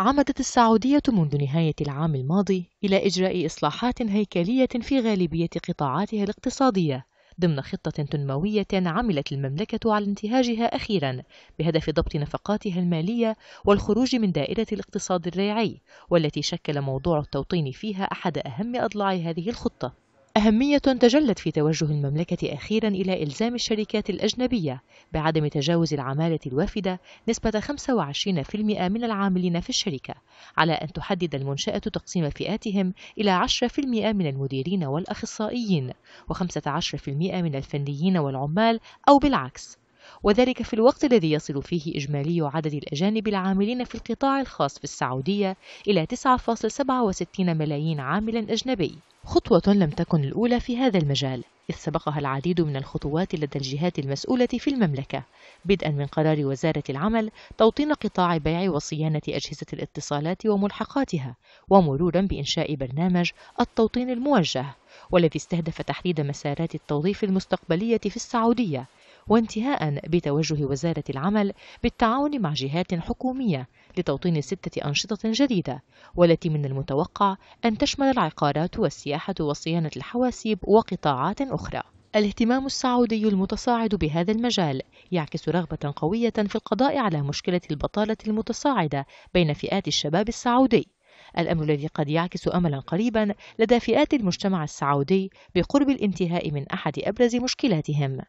عمدت السعودية منذ نهاية العام الماضي إلى إجراء إصلاحات هيكلية في غالبية قطاعاتها الاقتصادية ضمن خطة تنموية عملت المملكة على انتهاجها أخيرا بهدف ضبط نفقاتها المالية والخروج من دائرة الاقتصاد الريعي والتي شكل موضوع التوطين فيها أحد أهم أضلاع هذه الخطة. أهمية تجلت في توجه المملكة أخيرا إلى إلزام الشركات الأجنبية بعدم تجاوز العمالة الوافدة نسبة 25% من العاملين في الشركة على أن تحدد المنشأة تقسيم فئاتهم إلى 10% من المديرين والأخصائيين و15% من الفنيين والعمال أو بالعكس. وذلك في الوقت الذي يصل فيه إجمالي عدد الأجانب العاملين في القطاع الخاص في السعودية إلى 9.67 ملايين عامل أجنبي. خطوة لم تكن الأولى في هذا المجال إذ سبقها العديد من الخطوات لدى الجهات المسؤولة في المملكة بدءا من قرار وزارة العمل توطين قطاع بيع وصيانة أجهزة الاتصالات وملحقاتها ومرورا بإنشاء برنامج التوطين الموجه والذي استهدف تحديد مسارات التوظيف المستقبلية في السعودية وانتهاء بتوجه وزارة العمل بالتعاون مع جهات حكومية لتوطين ستة أنشطة جديدة والتي من المتوقع أن تشمل العقارات والسياحة وصيانة الحواسيب وقطاعات أخرى. الاهتمام السعودي المتصاعد بهذا المجال يعكس رغبة قوية في القضاء على مشكلة البطالة المتصاعدة بين فئات الشباب السعودي. الأمر الذي قد يعكس أملا قريبا لدى فئات المجتمع السعودي بقرب الانتهاء من أحد أبرز مشكلاتهم.